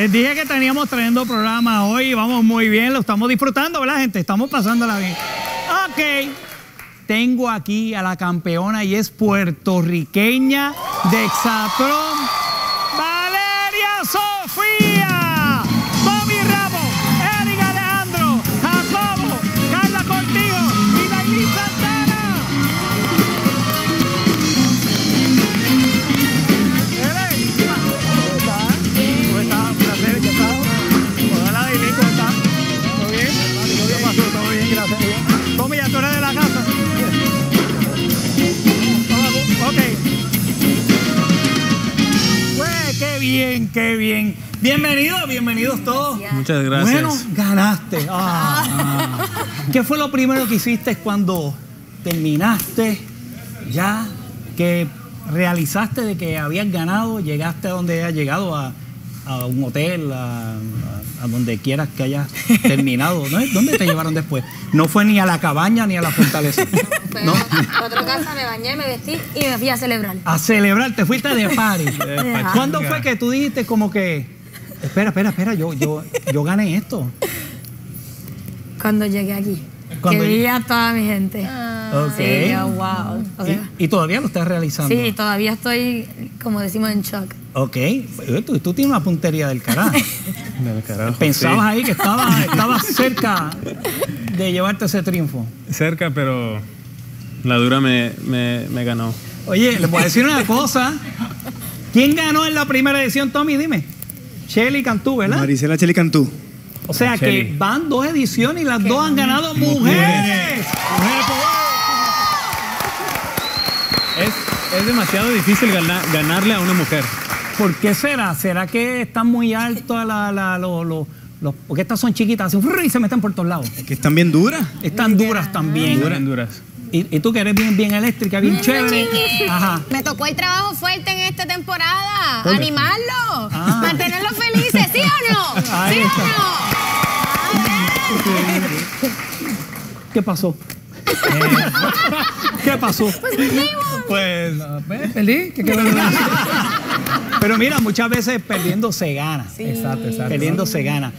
Les dije que teníamos tremendo programa hoy. Vamos muy bien, lo estamos disfrutando, ¿verdad, gente? Estamos pasándola bien. Ok. Tengo aquí a la campeona y es puertorriqueña de Exatron, qué bien. Bienvenidos, bienvenidos todos. Muchas gracias. Bueno, ganaste. Ah. ¿Qué fue lo primero que hiciste cuando terminaste ya que realizaste de que habías ganado, llegaste a donde has llegado a, a un hotel, a, a- a donde quieras que hayas terminado? ¿no? ¿Dónde te llevaron después? No fue ni a la cabaña ni a la fortaleza. ¿No? a otra casa, me bañé, me vestí y me fui a celebrar. A celebrar, te fuiste de party. ¿Cuándo fue que tú dijiste como que, espera, espera, espera, yo, yo, yo gané esto? Cuando llegué aquí. Cuando que vi a toda mi gente. Ok. Sí, yo, wow. O sea, Y, y todavía lo estás realizando. sí, todavía estoy, como decimos, en shock. Ok, tú, tú tienes una puntería del carajo. Del carajo, Pensabas sí. ahí que estabas estabas cerca de llevarte ese triunfo. Cerca, pero la dura me, me, me ganó. Oye, les voy a decir una cosa. ¿Quién ganó en la primera edición, Tommy? Dime. Shelly Cantú, ¿verdad? Marisela Cheli Cantú. O sea que Shelly. van dos ediciones y las dos han ganado mujeres. Mujeres Es, es demasiado difícil gana- ganarle a una mujer. ¿Por qué será? ¿Será que están muy altos la, la, lo- lo- los- porque estas son chiquitas, hacen y se meten por todos lados? Que están bien duras. Están duras también. Duras, duras. Y, y tú que eres bien, bien eléctrica, bien chévere. Ajá. Me tocó el trabajo fuerte en esta temporada. ¿Dónde? Animarlos. Ah. Mantenerlos felices, ¿sí o no? Ahí ¿Sí está. o no? ¿Qué pasó? ¿Qué pasó? Pues, pues, perdí. ¿Qué quedó? Pero mira, muchas veces perdiendo se gana. Exacto, exacto. Perdiendo se gana.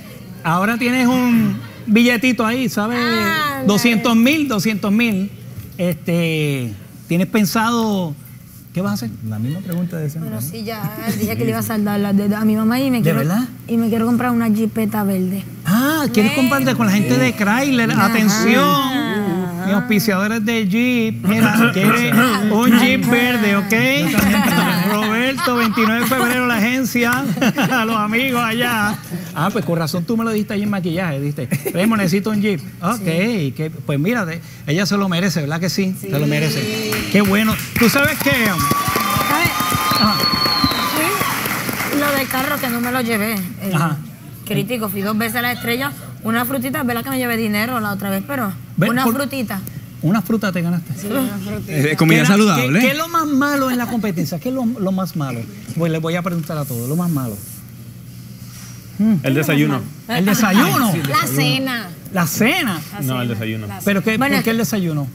Ahora tienes un billetito ahí, ¿sabes? Ándale. 200 mil, 200 mil. Este, ¿Tienes pensado qué vas a hacer? La misma pregunta de siempre. Bueno, sí, ya dije que le iba a saldar las deudas a mi mamá y me ¿De quiero, verdad? y me quiero comprar una jipeta verde. Ah, ¿quieres compartir con la gente de Chrysler? Atención. Mis auspiciadores de Jeep. Mira, quiere un Jeep verde, ¿ok? Roberto, 29 de febrero, la agencia. A los amigos allá. Ah, pues con razón tú me lo dijiste ahí en maquillaje. Dijiste, Remo, necesito un Jeep. Ok, que- pues mira, de- ella se lo merece, ¿verdad que sí? Se lo merece. Qué bueno. ¿Tú sabes qué? Lo del carro que no me lo llevé. eh, Ajá. Crítico, fui dos veces a la estrella. Una frutita, es verdad que me llevé dinero la otra vez, pero una por- frutita. Una fruta te ganaste. Eh, comida ¿Qué era- saludable. ¿qué, qué es lo más malo en la competencia? ¿Qué es lo, lo más malo? Pues les voy a preguntar a todos, lo más malo. El desayuno. El desayuno, La cena. la cena. No, el desayuno. ¿Pero qué, Bueno, por qué el desayuno?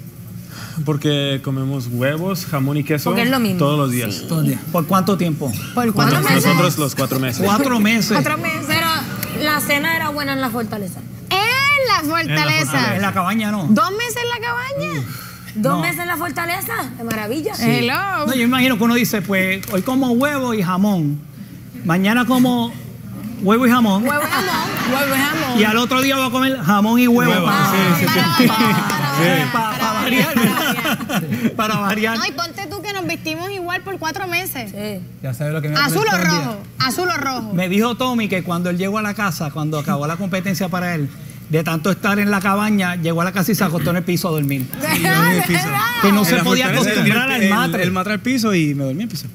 Porque comemos huevos, jamón y queso Porque es lo mismo. todos los días. Todo el día. ¿Por cuánto tiempo? ¿Por Nos- Nosotros los cuatro meses. Cuatro meses. Otro mes. Pero la cena era buena en la fortaleza. En la fortaleza. En la cabaña no. Dos meses en la cabaña. Dos No. meses en la fortaleza, de maravilla. Hello. No, yo imagino que uno dice, pues hoy como huevo y jamón. Mañana como huevo y jamón. Huevo y jamón. Huevo y jamón. Y al otro día voy a comer jamón y huevo. Huevo, para, sí, sí, sí. variar. para variar. No, y ponte tú que nos vestimos igual por cuatro meses. Sí. Ya sabes lo que me Azul o rojo. Azul o rojo. Me dijo Tommy que cuando él llegó a la casa, cuando acabó la competencia para él, de tanto estar en la cabaña, llegó a la casa y se acostó en el piso a dormir. Que no En se la podía acostumbrar el- al matre. El, el matre al piso y me dormí en el piso.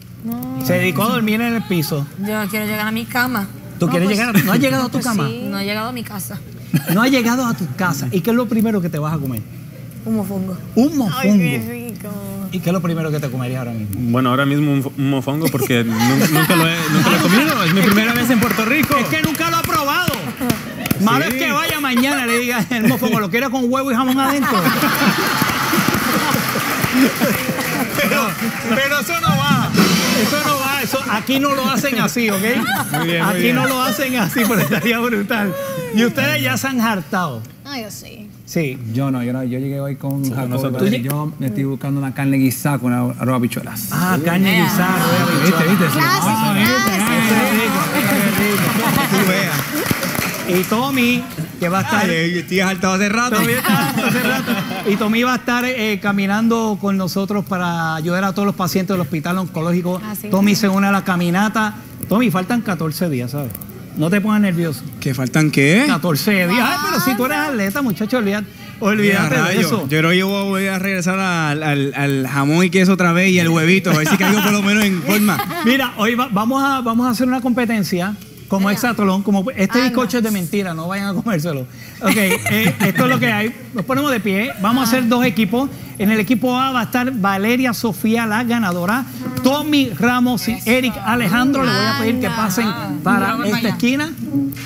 Se dedicó a dormir en el piso. Yo quiero llegar a mi cama. ¿Tú quieres pues, llegar? a- ¿No has llegado a tu cama? No he llegado a mi casa. No has llegado a tu casa. ¿Y qué es lo primero que te vas a comer? Un mofongo. Un mofongo. rico. ¿Y qué es lo primero que te comerías ahora mismo? Bueno, ahora mismo un, fo- un mofongo porque nu- nunca lo, he, nunca lo he comido. Es mi primera vez en Puerto Rico. Es que nunca lo ha probado. Malo es que vaya mañana le diga el mofongo, ¿lo quiere con huevo y jamón adentro? pero, pero eso no va. Eso no va. Eso, aquí no lo hacen así, ¿ok? Muy bien, muy aquí bien. no lo hacen así, pero estaría brutal. Y ustedes ya se han hartado. Ay, yo sí. Sí. Yo no, yo no, yo llegué hoy con Jacob. nosotros. y Yo me estoy buscando una carne guisada con arroz habichuelas. Ah, carne guisada. ¿Viste, viste? Sí. Clásico, Y Tommy, que va a estar. estoy saltado hace rato. Tommy está hace rato. Y Tommy va a estar eh, caminando con nosotros para ayudar a todos los pacientes del hospital oncológico. Ah, sí. Tommy se une a la caminata. Tommy, faltan 14 días, ¿sabes? No te pongas nervioso. ¿Que faltan qué? 14 días. Ay, pero si tú eres atleta, muchacho, olvídate, olvídate de eso. Yo creo que yo voy a regresar al, al- al jamón y queso otra vez y al huevito, a ver si caigo por lo menos en forma. Mira, hoy va- vamos, a, vamos a hacer una competencia como exatlón, como este Anda. bizcocho es de mentira, no vayan a comérselo. Ok, eh, esto es lo que hay. Nos ponemos de pie, vamos a hacer dos equipos. En el equipo A va a estar Valeria Sofía, la ganadora, Tommy Ramos y Eric Alejandro. Le voy a pedir que pasen para esta esquina.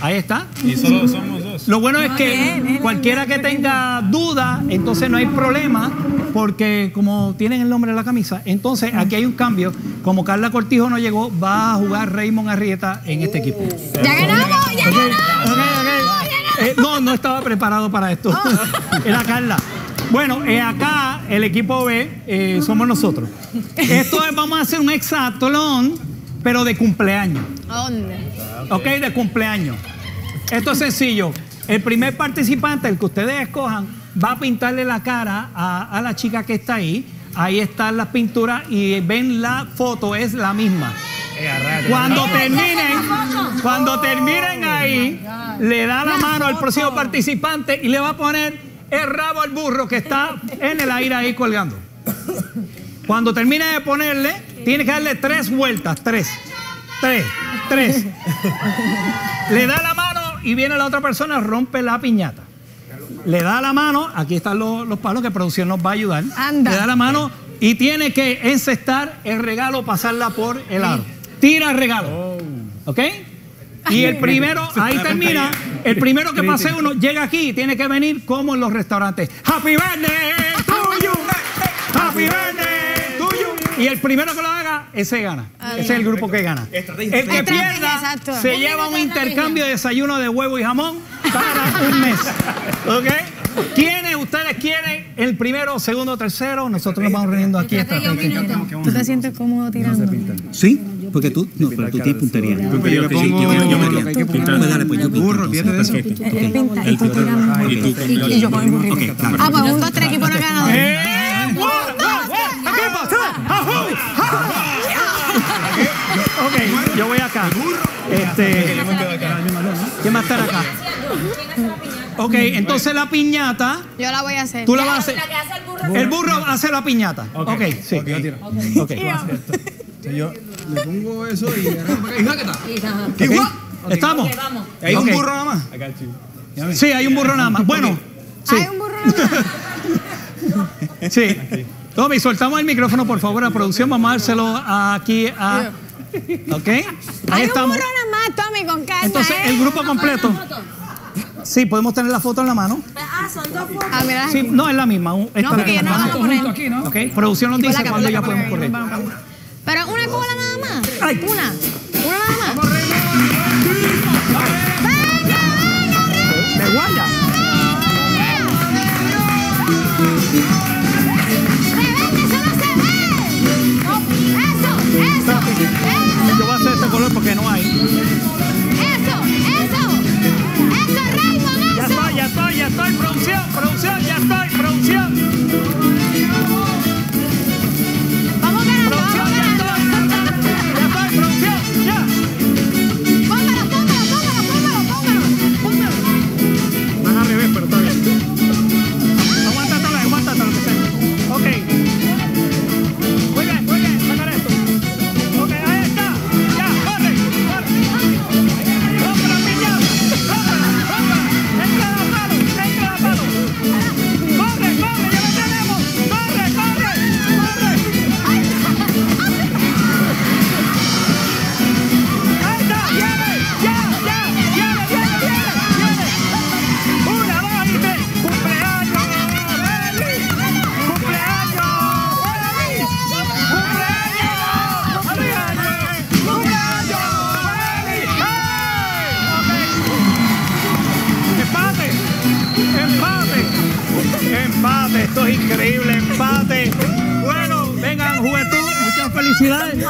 Ahí está. Y solo somos. Lo bueno es que cualquiera que tenga duda, entonces no hay problema, porque como tienen el nombre de la camisa, entonces aquí hay un cambio. Como Carla Cortijo no llegó, va a jugar Raymond Arrieta en este equipo. ¡Ya ganamos! ¡Ya ganamos! Eh, no, no estaba preparado para esto. Era Carla. Bueno, eh, acá el equipo B eh, somos nosotros. Esto es, vamos a hacer un exatlón, pero de cumpleaños. ¿Dónde? Ok, de cumpleaños. Esto es sencillo. El primer participante, el que ustedes escojan, va a pintarle la cara a, a la chica que está ahí. Ahí están las pinturas y ven la foto, es la misma. Cuando terminen, cuando terminen ahí, le da la mano al próximo participante y le va a poner el rabo al burro que está en el aire ahí colgando. Cuando termine de ponerle, tiene que darle tres vueltas, tres, tres, tres. Le da la mano y viene la otra persona, rompe la piñata. Le da la mano, aquí están los, los palos que producción nos va a ayudar. Anda. Le da la mano y tiene que encestar el regalo, pasarla por el aro. Tira el regalo. ¿Ok? Y el primero, ahí termina. El primero que pase uno llega aquí y tiene que venir como en los restaurantes. Happy birthday to you. Happy birthday to you. Y el primero que lo ese gana. Ese es el grupo que gana. El que Estrategia, pierda exacto. se lleva un intercambio de desayuno de huevo y jamón para un mes. ¿Ok? ¿Quiénes ustedes quieren el primero, segundo, tercero? Nosotros nos vamos reuniendo aquí. ¿Tú te sientes cómodo tirando? Sí, porque tú, no, pero tú tienes puntería. Yo le pongo yo, me lo que hay que Pues poner. dale, pues yo pinto, Burro, de eso. Perfecto, tirando. Y tú yo burrito. Claro. Ah, pues un, dos, tres equipos no ganador. Ok, entonces la piñata, Yo la voy a hacer. tú la vas a hacer. La que hace el burro. El burro hace la piñata. Ok, sí. Ok. Yo le pongo eso y... Ok. ¿Estamos? Vamos. ¿Hay un burro nada más? Sí, hay un burro nada más. Bueno, sí. Hay un burro nada más. Sí. Tommy, soltamos el micrófono, por favor, a producción. Vamos a dárselo aquí a. ¿Ok? Ahí Hay un estamos. burro nada más, Tommy, con calma. Entonces, ¿eh? el grupo completo. Sí, podemos tener la foto en la mano. Ah, son dos fotos. Ah, mira. Sí, no, es la misma. esta No, porque que ya no vamos a poner. Ok, producción nos dice cuándo ya podemos correr. Pero una cola nada más. Ay. Una. Una nada más. De guaya. Felicidades.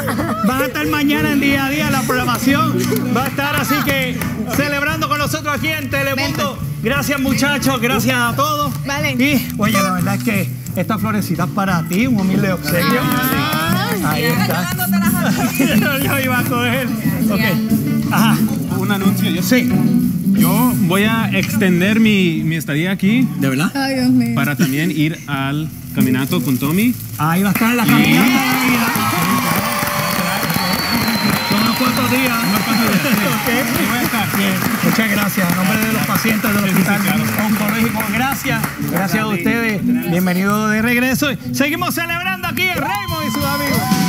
Van a estar mañana en día a día la programación. Va a estar así que celebrando con nosotros aquí en Telemundo. Gracias muchachos, gracias a todos. Vale. Y oye, la verdad es que esta florecita es para ti, un humilde obsequio. Ahí está. Yo iba a coger. Ok. Ajá. Un anuncio. Yo, Sí. yo voy a extender mi, mi estadía aquí ¿De verdad? Ay, Dios mío. para también ir al caminato con Tommy. Ahí va a estar la caminata. Unos cuantos días. Ok. Ahí voy a estar. Bien, muchas gracias. En nombre de los pacientes del Hospital Oncológico, gracias. Gracias a ustedes. Bienvenidos de regreso. Seguimos celebrando aquí en Raymond y sus amigos.